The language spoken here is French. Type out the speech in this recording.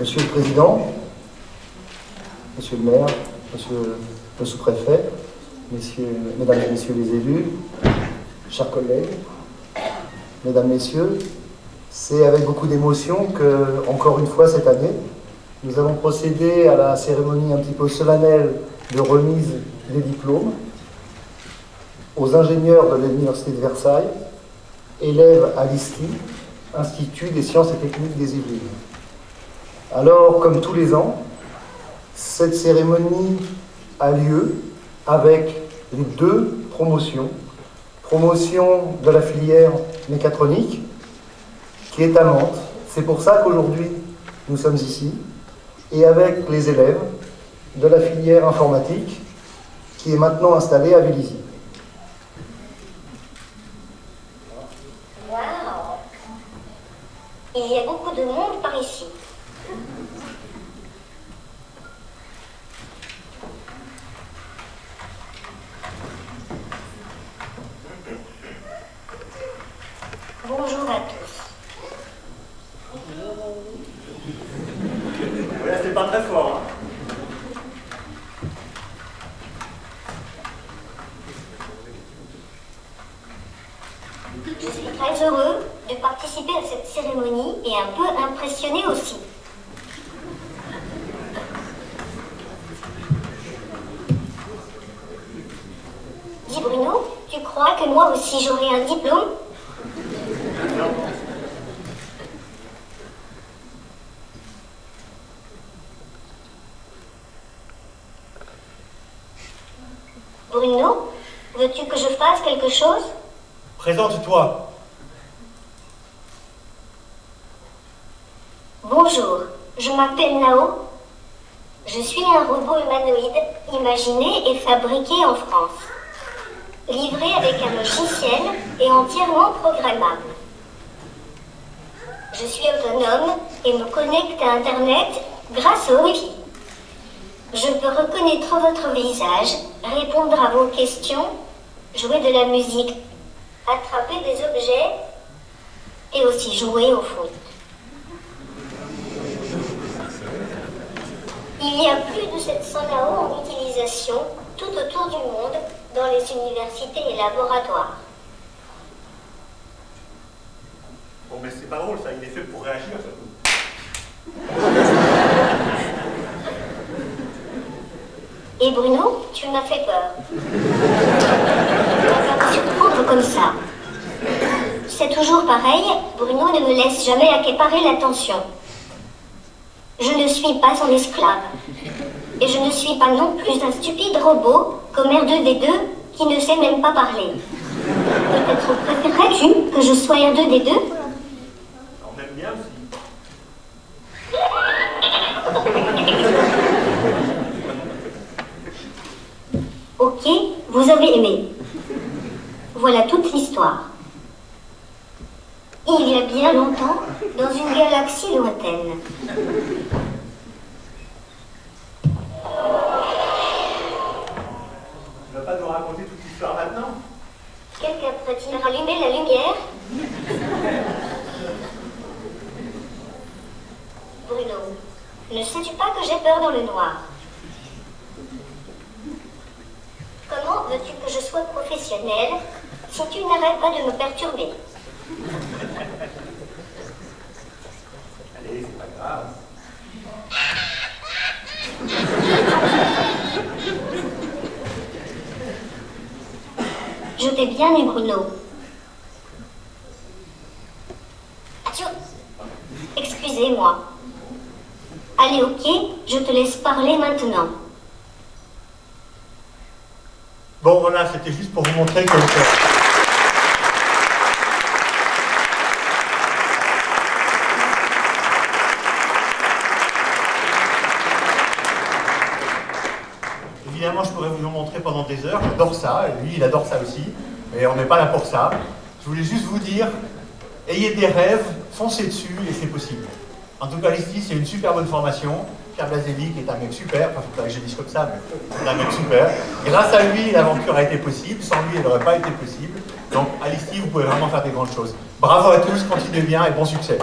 Monsieur le Président, Monsieur le maire, Monsieur le sous-préfet, Mesdames et Messieurs les élus, chers collègues, Mesdames, Messieurs, c'est avec beaucoup d'émotion que, encore une fois cette année, nous avons procédé à la cérémonie un petit peu solennelle de remise des diplômes aux ingénieurs de l'Université de Versailles, élèves à l'ISTI, Institut des sciences et techniques des Yvelines. Alors, comme tous les ans, cette cérémonie a lieu avec les deux promotions. Promotion de la filière mécatronique, qui est à Mantes. C'est pour ça qu'aujourd'hui, nous sommes ici. Et avec les élèves de la filière informatique, qui est maintenant installée à Vélizy. Il y a beaucoup de monde par ici. Bonjour à tous. Ouais, c'est pas très fort. Hein. Je suis très heureux de participer à cette cérémonie et un peu impressionné aussi. Dis Bruno, tu crois que moi aussi j'aurai un diplôme? Bruno, veux-tu que je fasse quelque chose? Présente-toi. Bonjour, je m'appelle Nao. Je suis un robot humanoïde imaginé et fabriqué en France. Livré avec un logiciel et entièrement programmable. Je suis autonome et me connecte à Internet grâce au Wi-Fi. Je peux reconnaître votre visage, répondre à vos questions, jouer de la musique attraper des objets et aussi jouer au foot. Il y a plus de 700 NAO en utilisation tout autour du monde dans les universités et laboratoires. Bon, mais c'est pas drôle ça, il est fait pour réagir surtout. Et Bruno, tu m'as fait peur. surprendre comme ça. C'est toujours pareil, Bruno ne me laisse jamais accaparer l'attention. Je ne suis pas son esclave. Et je ne suis pas non plus un stupide robot comme R2D2 qui ne sait même pas parler. Peut-être préférerais-tu que je sois R2D2 On aime bien aussi. Vous avez aimé. Voilà toute l'histoire. Il y a bien longtemps, dans une galaxie lointaine. Tu vas pas nous raconter toute l'histoire maintenant? Quelqu'un pourrait-il rallumer la lumière? Bruno, ne sais-tu pas que j'ai peur dans le noir Comment veux-tu que je sois professionnel si tu n'arrêtes pas de me perturber Allez, c'est pas grave. Je t'ai bien aimé, Bruno. Excusez-moi. Allez, ok, je te laisse parler maintenant. Bon, voilà, c'était juste pour vous montrer que... Évidemment, je pourrais vous le montrer pendant des heures. J'adore ça, et lui, il adore ça aussi. Mais on n'est pas là pour ça. Je voulais juste vous dire, ayez des rêves, foncez dessus, et c'est possible. En tout cas, ici, c'est une super bonne formation. Blazévic est un mec super, enfin, faut pas que je dise comme ça, mais un mec super. Grâce à lui, l'aventure a été possible. Sans lui, elle n'aurait pas été possible. Donc, à vous pouvez vraiment faire des grandes choses. Bravo à tous, continuez bien et bon succès.